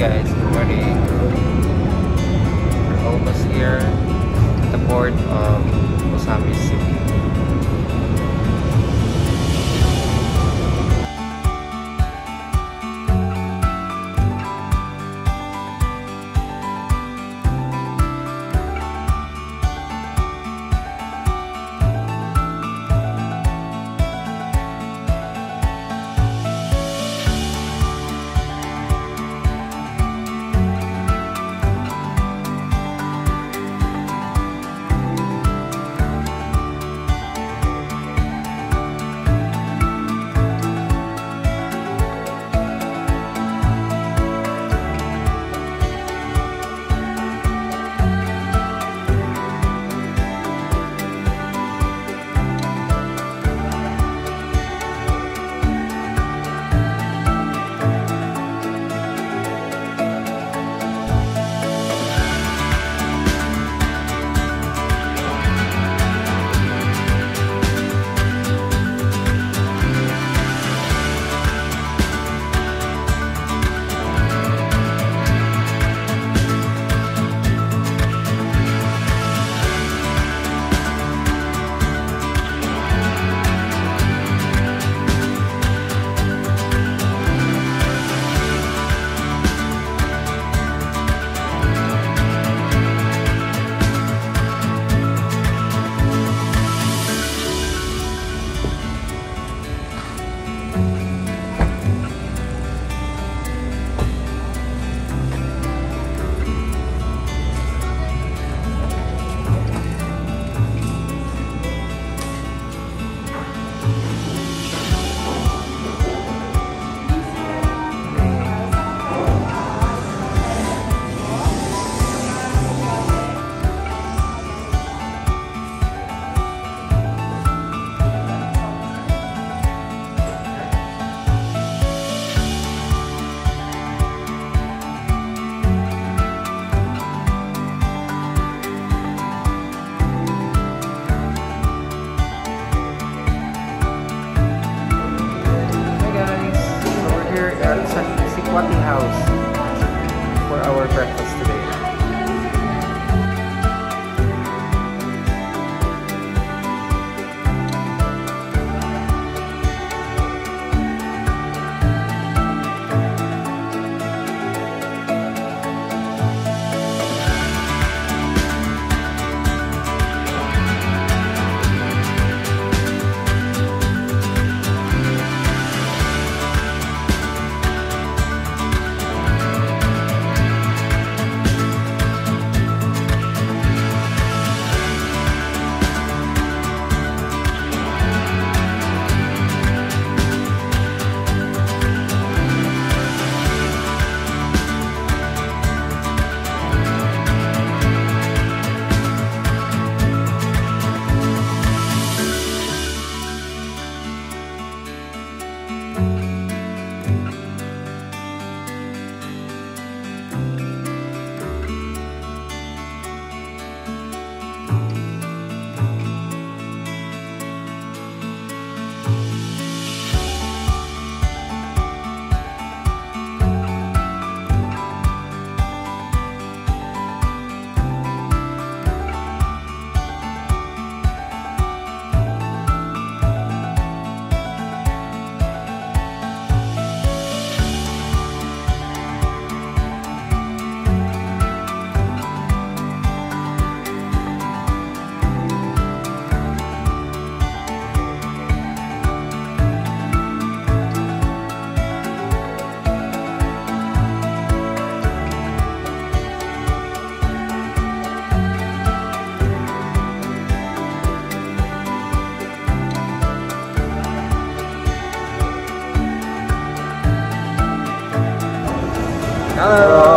guys, good morning. We're almost here at the port of Osamis City. Hello!